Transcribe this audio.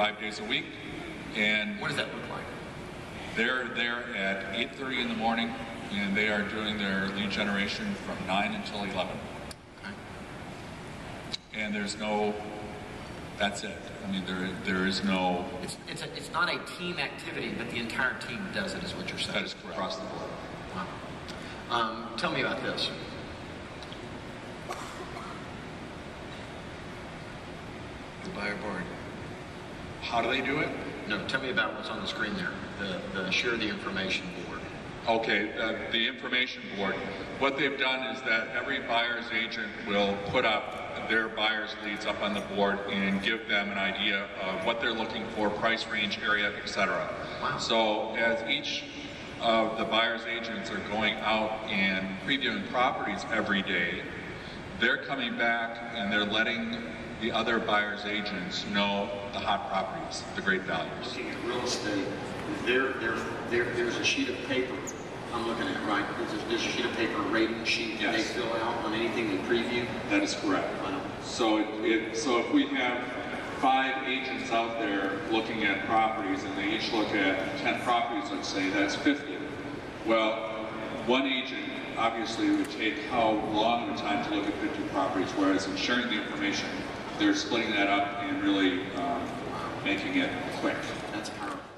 five days a week. And What does that look like? they're there at 8.30 in the morning, and they are doing their lead generation from 9 until 11. Okay. And there's no, that's it. I mean, there, there is no, It's, it's, a, it's not a team activity, but the entire team does it, is what you're saying? That is correct. Across the board. Wow. Um, tell me about this. The buyer board. How do they do it? No, tell me about what's on the screen there, the, the share the information board. Okay, uh, the information board. What they've done is that every buyer's agent will put up their buyer's leads up on the board and give them an idea of what they're looking for, price range, area, etc. Wow. So as each of the buyer's agents are going out and previewing properties every day, they're coming back and they're letting the other buyer's agents know the hot properties, the great values. Looking at real estate, there, there, there, there's a sheet of paper I'm looking at, right? There's a, there's a sheet of paper, rating sheet that they fill out on anything they preview. That is correct. So it, it, so if we have five agents out there looking at properties and they each look at ten properties, let's say, that's fifty. Well, one agent obviously would take how long of a time to look at fifty properties, whereas in sharing the information, they're splitting that up and really, um, making it quick. That's powerful.